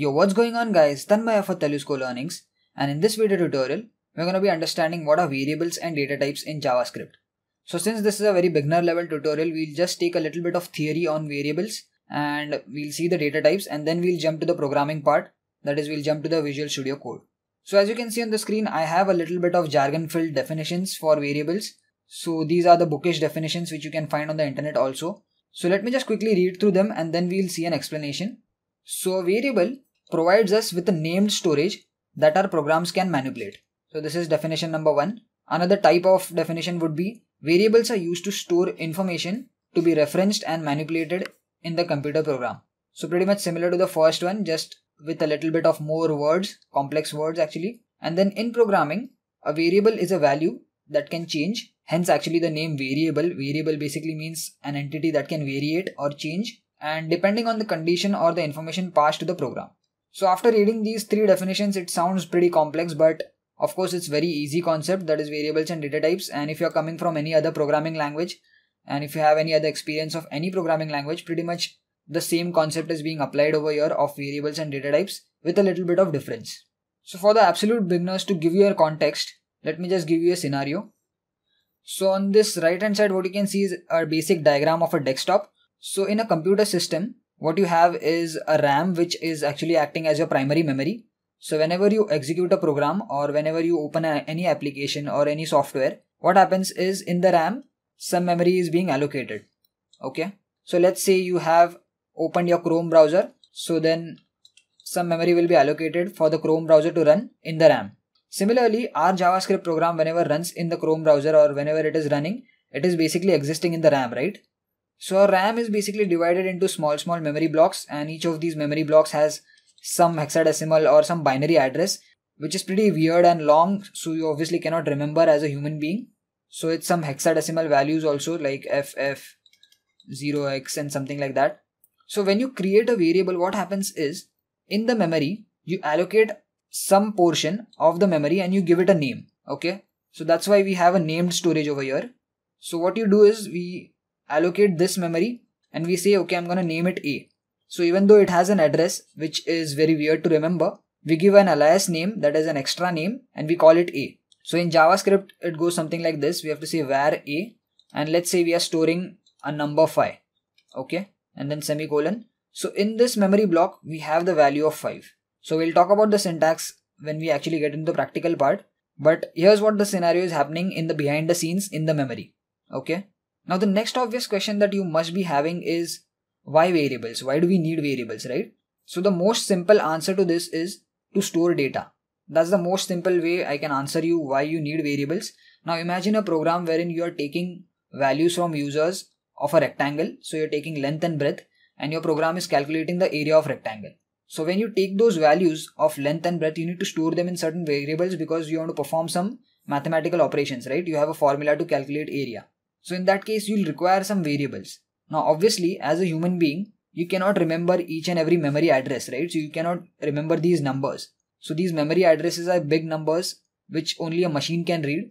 Yo, what's going on guys? Tanmaya for Telusko Learnings and in this video tutorial, we're going to be understanding what are variables and data types in JavaScript. So since this is a very beginner level tutorial, we'll just take a little bit of theory on variables and we'll see the data types and then we'll jump to the programming part. That is, we'll jump to the Visual Studio Code. So as you can see on the screen, I have a little bit of jargon filled definitions for variables. So these are the bookish definitions which you can find on the internet also. So let me just quickly read through them and then we'll see an explanation. So a variable provides us with a named storage that our programs can manipulate. So this is definition number one. Another type of definition would be variables are used to store information to be referenced and manipulated in the computer program. So pretty much similar to the first one, just with a little bit of more words, complex words actually. And then in programming, a variable is a value that can change. Hence actually the name variable. Variable basically means an entity that can variate or change and depending on the condition or the information passed to the program. So after reading these three definitions, it sounds pretty complex, but of course it's very easy concept that is variables and data types. And if you're coming from any other programming language, and if you have any other experience of any programming language, pretty much the same concept is being applied over here of variables and data types with a little bit of difference. So for the absolute beginners to give you a context, let me just give you a scenario. So on this right hand side, what you can see is a basic diagram of a desktop. So in a computer system, what you have is a RAM which is actually acting as your primary memory. So whenever you execute a program or whenever you open a, any application or any software, what happens is in the RAM, some memory is being allocated. Okay. So let's say you have opened your Chrome browser. So then some memory will be allocated for the Chrome browser to run in the RAM. Similarly, our JavaScript program whenever runs in the Chrome browser or whenever it is running, it is basically existing in the RAM, right? So RAM is basically divided into small small memory blocks and each of these memory blocks has some hexadecimal or some binary address which is pretty weird and long so you obviously cannot remember as a human being. So it's some hexadecimal values also like FF 0x and something like that. So when you create a variable what happens is in the memory you allocate some portion of the memory and you give it a name okay so that's why we have a named storage over here so what you do is we allocate this memory and we say okay i'm going to name it a. So even though it has an address which is very weird to remember we give an alias name that is an extra name and we call it a. So in javascript it goes something like this. We have to say var a and let's say we are storing a number 5 okay? And then semicolon. So in this memory block we have the value of 5 so we'll talk about the syntax when we actually get into the practical part. But here's what the scenario is happening in the behind the scenes in the memory okay now the next obvious question that you must be having is why variables? Why do we need variables, right? So the most simple answer to this is to store data. That's the most simple way I can answer you why you need variables. Now imagine a program wherein you are taking values from users of a rectangle. So you're taking length and breadth and your program is calculating the area of rectangle. So when you take those values of length and breadth, you need to store them in certain variables because you want to perform some mathematical operations, right? You have a formula to calculate area. So in that case, you'll require some variables. Now, obviously, as a human being, you cannot remember each and every memory address, right? So you cannot remember these numbers. So these memory addresses are big numbers which only a machine can read.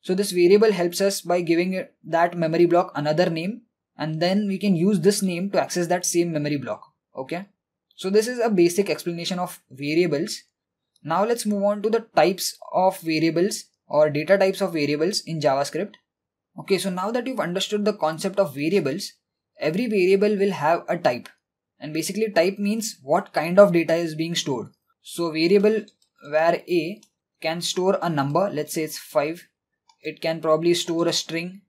So this variable helps us by giving that memory block another name and then we can use this name to access that same memory block. Okay. So this is a basic explanation of variables. Now let's move on to the types of variables or data types of variables in JavaScript. Okay, so now that you've understood the concept of variables, every variable will have a type. And basically type means what kind of data is being stored. So variable var a can store a number, let's say it's 5. It can probably store a string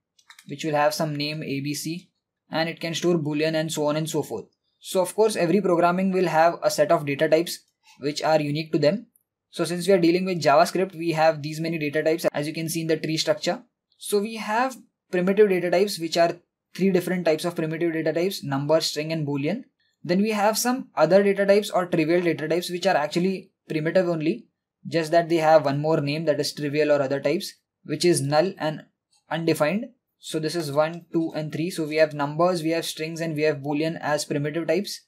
which will have some name abc and it can store boolean and so on and so forth. So of course every programming will have a set of data types which are unique to them. So since we are dealing with JavaScript, we have these many data types as you can see in the tree structure. So we have primitive data types which are three different types of primitive data types number, string and boolean. Then we have some other data types or trivial data types which are actually primitive only just that they have one more name that is trivial or other types which is null and undefined. So this is 1, 2 and 3. So we have numbers, we have strings and we have boolean as primitive types.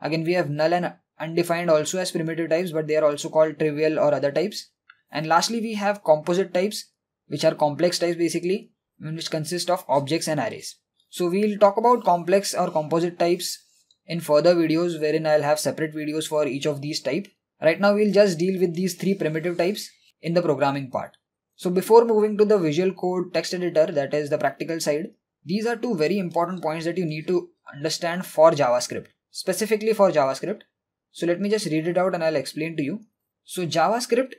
Again we have null and undefined also as primitive types but they are also called trivial or other types. And lastly we have composite types which are complex types basically, which consist of objects and arrays. So we'll talk about complex or composite types in further videos wherein I'll have separate videos for each of these type. Right now we'll just deal with these three primitive types in the programming part. So before moving to the visual code text editor that is the practical side, these are two very important points that you need to understand for JavaScript, specifically for JavaScript. So let me just read it out and I'll explain to you. So JavaScript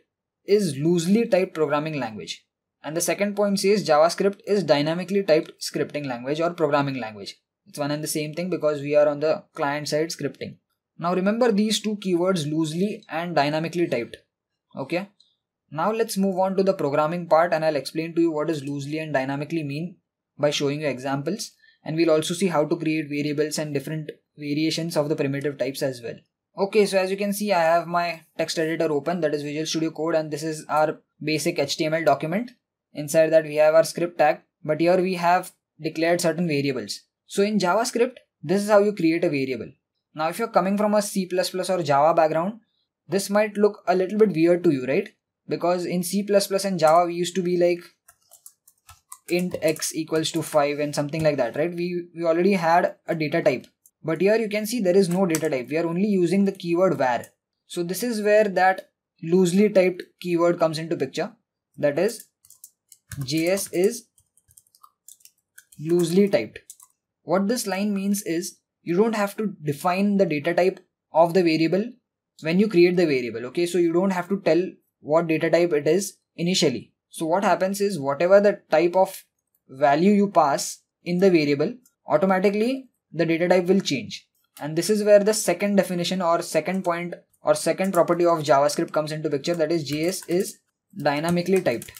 is loosely typed programming language. And the second point says JavaScript is dynamically typed scripting language or programming language. It's one and the same thing because we are on the client side scripting. Now remember these two keywords loosely and dynamically typed. Okay. Now let's move on to the programming part and I'll explain to you what does loosely and dynamically mean by showing you examples and we'll also see how to create variables and different variations of the primitive types as well. Okay, so as you can see, I have my text editor open that is Visual Studio Code and this is our basic HTML document. Inside that we have our script tag, but here we have declared certain variables. So in JavaScript, this is how you create a variable. Now if you're coming from a C++ or Java background, this might look a little bit weird to you, right? Because in C++ and Java we used to be like int x equals to 5 and something like that, right? We, we already had a data type but here you can see there is no data type. We are only using the keyword var. So this is where that loosely typed keyword comes into picture. That is JS is loosely typed. What this line means is you don't have to define the data type of the variable when you create the variable. Okay, so you don't have to tell what data type it is initially. So what happens is whatever the type of value you pass in the variable automatically the data type will change. And this is where the second definition or second point or second property of JavaScript comes into picture that is JS is dynamically typed.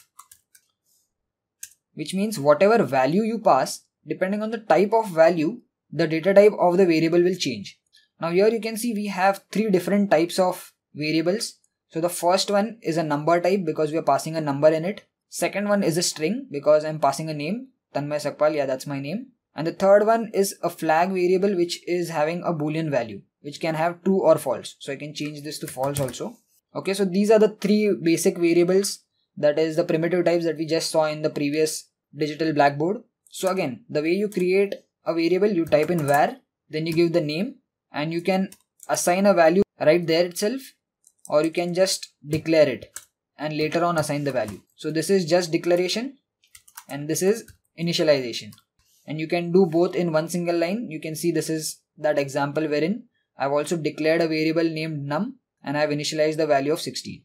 Which means whatever value you pass, depending on the type of value, the data type of the variable will change. Now here you can see we have three different types of variables. So the first one is a number type because we are passing a number in it. Second one is a string because I'm passing a name. Tanmay Sakpal, yeah that's my name and the third one is a flag variable which is having a boolean value which can have true or false so i can change this to false also okay so these are the three basic variables that is the primitive types that we just saw in the previous digital blackboard. So again the way you create a variable you type in var then you give the name and you can assign a value right there itself or you can just declare it and later on assign the value. So this is just declaration and this is initialization. And you can do both in one single line. You can see this is that example wherein I've also declared a variable named num and I've initialized the value of 16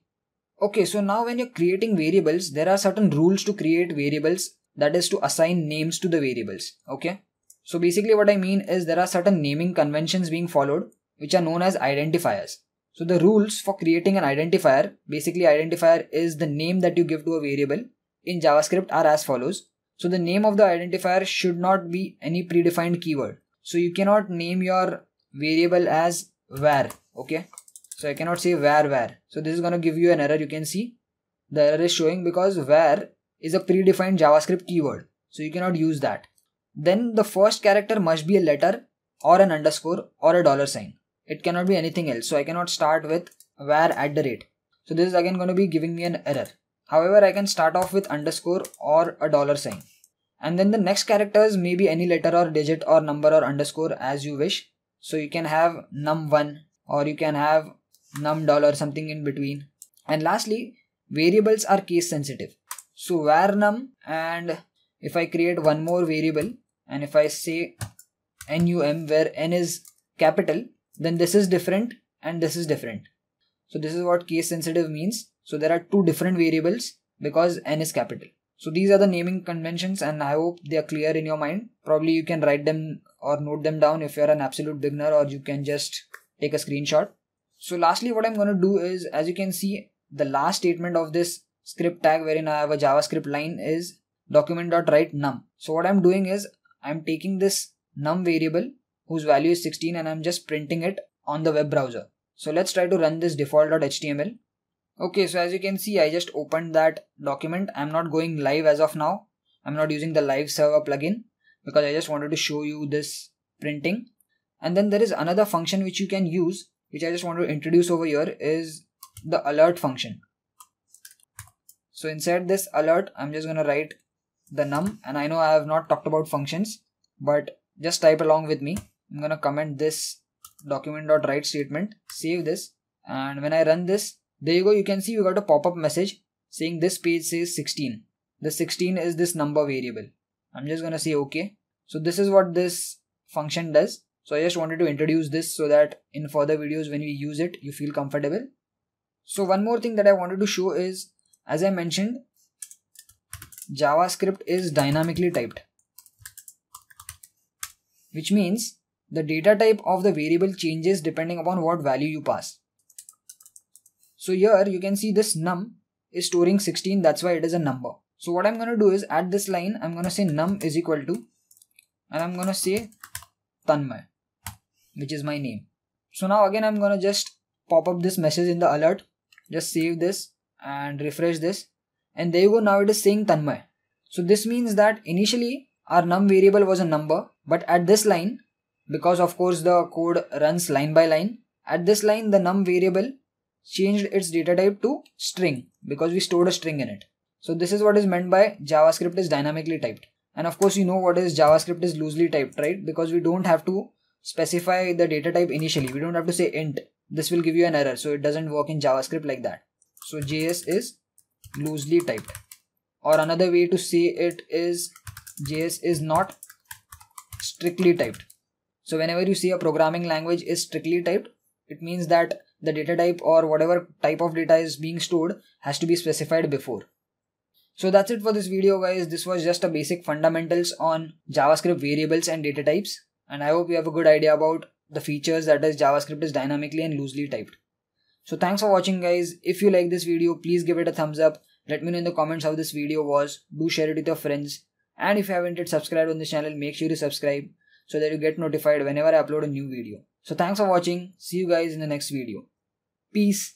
okay so now when you're creating variables there are certain rules to create variables that is to assign names to the variables okay so basically what I mean is there are certain naming conventions being followed which are known as identifiers so the rules for creating an identifier basically identifier is the name that you give to a variable in JavaScript are as follows so the name of the identifier should not be any predefined keyword. So you cannot name your variable as var. Okay. So I cannot say var var. So this is going to give you an error. You can see the error is showing because var is a predefined JavaScript keyword. So you cannot use that. Then the first character must be a letter or an underscore or a dollar sign. It cannot be anything else. So I cannot start with var at the rate. So this is again going to be giving me an error. However, I can start off with underscore or a dollar sign. And then the next characters may be any letter or digit or number or underscore as you wish. So you can have num1 or you can have num dollar something in between. And lastly, variables are case sensitive. So var num and if I create one more variable and if I say num where n is capital, then this is different and this is different. So this is what case sensitive means. So there are two different variables because n is capital. So these are the naming conventions and I hope they are clear in your mind. Probably you can write them or note them down if you're an absolute beginner or you can just take a screenshot. So lastly what I'm going to do is as you can see the last statement of this script tag wherein I have a JavaScript line is document.write num. So what I'm doing is I'm taking this num variable whose value is 16 and I'm just printing it on the web browser. So let's try to run this default.html Okay, so as you can see, I just opened that document. I'm not going live as of now. I'm not using the live server plugin because I just wanted to show you this printing. And then there is another function which you can use, which I just want to introduce over here is the alert function. So inside this alert, I'm just going to write the num and I know I have not talked about functions, but just type along with me. I'm going to comment this document.write statement, save this, and when I run this, there you go, you can see we got a pop-up message saying this page says 16. The 16 is this number variable. I'm just gonna say okay. So this is what this function does. So I just wanted to introduce this so that in further videos when we use it, you feel comfortable. So one more thing that I wanted to show is, as I mentioned, JavaScript is dynamically typed. Which means the data type of the variable changes depending upon what value you pass. So here you can see this num is storing 16 that's why it is a number. So what I'm going to do is at this line I'm going to say num is equal to and I'm going to say Tanmay which is my name. So now again I'm going to just pop up this message in the alert just save this and refresh this and there you go now it is saying Tanmay. So this means that initially our num variable was a number but at this line because of course the code runs line by line at this line the num variable changed its data type to string because we stored a string in it. So this is what is meant by JavaScript is dynamically typed. And of course you know what is JavaScript is loosely typed, right? Because we don't have to specify the data type initially. We don't have to say int. This will give you an error. So it doesn't work in JavaScript like that. So JS is loosely typed. Or another way to say it is JS is not strictly typed. So whenever you see a programming language is strictly typed, it means that the data type or whatever type of data is being stored has to be specified before. So that's it for this video guys. This was just a basic fundamentals on JavaScript variables and data types. And I hope you have a good idea about the features that is JavaScript is dynamically and loosely typed. So thanks for watching guys. If you like this video, please give it a thumbs up. Let me know in the comments how this video was. Do share it with your friends. And if you haven't yet subscribed on this channel, make sure to subscribe so that you get notified whenever I upload a new video. So thanks for watching. See you guys in the next video. Peace.